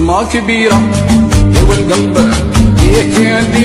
صدمة كبيرة. والقلب يكاد يعني